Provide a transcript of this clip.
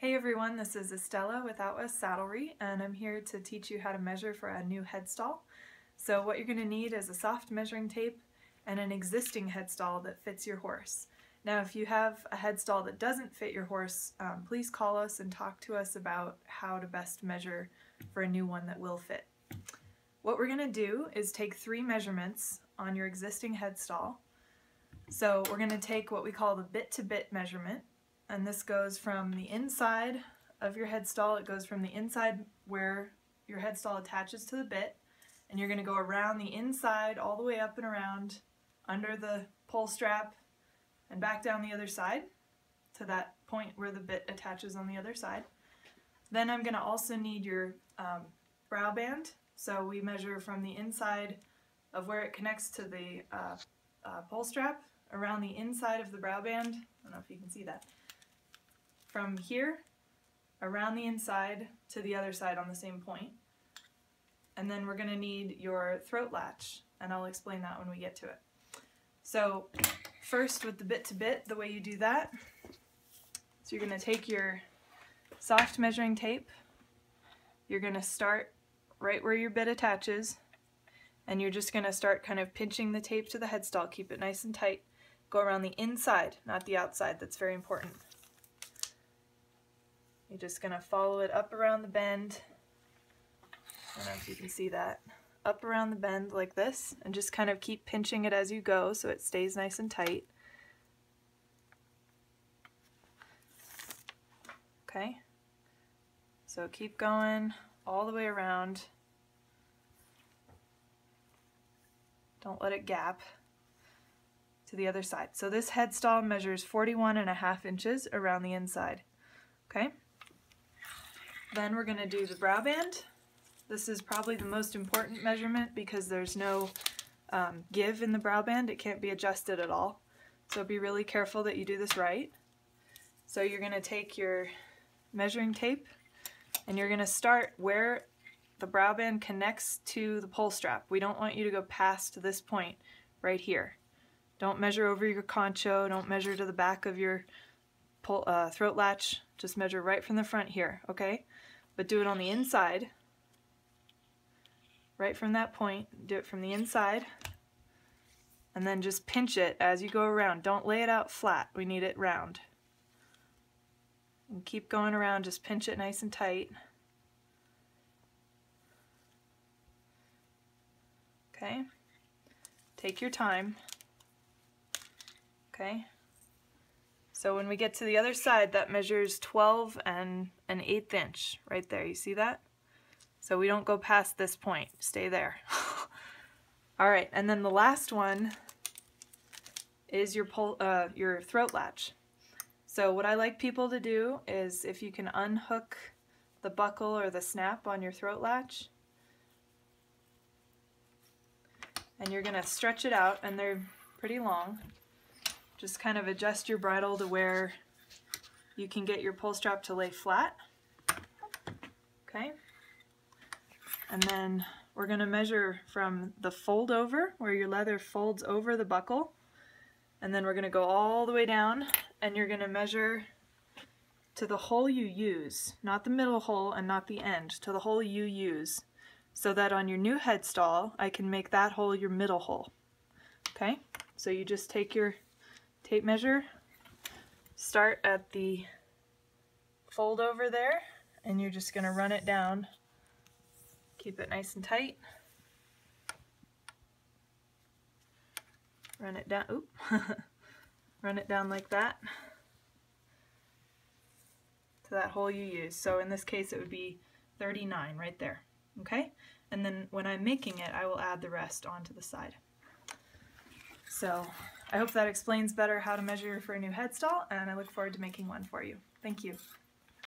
Hey everyone, this is Estella with Out West Saddlery and I'm here to teach you how to measure for a new headstall. So what you're going to need is a soft measuring tape and an existing headstall that fits your horse. Now if you have a headstall that doesn't fit your horse, um, please call us and talk to us about how to best measure for a new one that will fit. What we're going to do is take three measurements on your existing headstall. So we're going to take what we call the bit-to-bit -bit measurement and this goes from the inside of your headstall. It goes from the inside where your headstall attaches to the bit and you're going to go around the inside all the way up and around under the poll strap and back down the other side to that point where the bit attaches on the other side. Then I'm going to also need your um, brow band. So we measure from the inside of where it connects to the uh, uh, strap around the inside of the brow band. I don't know if you can see that from here around the inside to the other side on the same point. And then we're going to need your throat latch, and I'll explain that when we get to it. So first with the bit-to-bit, -bit, the way you do that, so you're going to take your soft measuring tape, you're going to start right where your bit attaches, and you're just going to start kind of pinching the tape to the headstall, keep it nice and tight, go around the inside, not the outside, that's very important. You're just going to follow it up around the bend. I don't know if you can see that. Up around the bend like this and just kind of keep pinching it as you go so it stays nice and tight. Okay, so keep going all the way around. Don't let it gap to the other side. So this headstall measures 41 and a half inches around the inside. Okay. Then we're going to do the brow band. This is probably the most important measurement because there's no um, give in the brow band. It can't be adjusted at all. So be really careful that you do this right. So you're going to take your measuring tape and you're going to start where the brow band connects to the poll strap. We don't want you to go past this point right here. Don't measure over your concho, don't measure to the back of your pull, uh, throat latch, just measure right from the front here, okay? But do it on the inside, right from that point, do it from the inside, and then just pinch it as you go around. Don't lay it out flat, we need it round. And keep going around, just pinch it nice and tight. Okay, take your time. Okay. So when we get to the other side, that measures 12 and an eighth inch right there. You see that? So we don't go past this point. Stay there. All right, and then the last one is your uh, your throat latch. So what I like people to do is if you can unhook the buckle or the snap on your throat latch, and you're to stretch it out, and they're pretty long. Just kind of adjust your bridle to where you can get your pull strap to lay flat. Okay. And then we're going to measure from the fold over, where your leather folds over the buckle. And then we're going to go all the way down, and you're going to measure to the hole you use, not the middle hole and not the end, to the hole you use, so that on your new headstall, I can make that hole your middle hole. Okay, so you just take your tape measure, start at the fold over there, and you're just going to run it down. Keep it nice and tight. Run it down, oop, run it down like that to that hole you use. So in this case it would be 39 right there, okay? And then when I'm making it, I will add the rest onto the side. So I hope that explains better how to measure for a new headstall, and I look forward to making one for you. Thank you.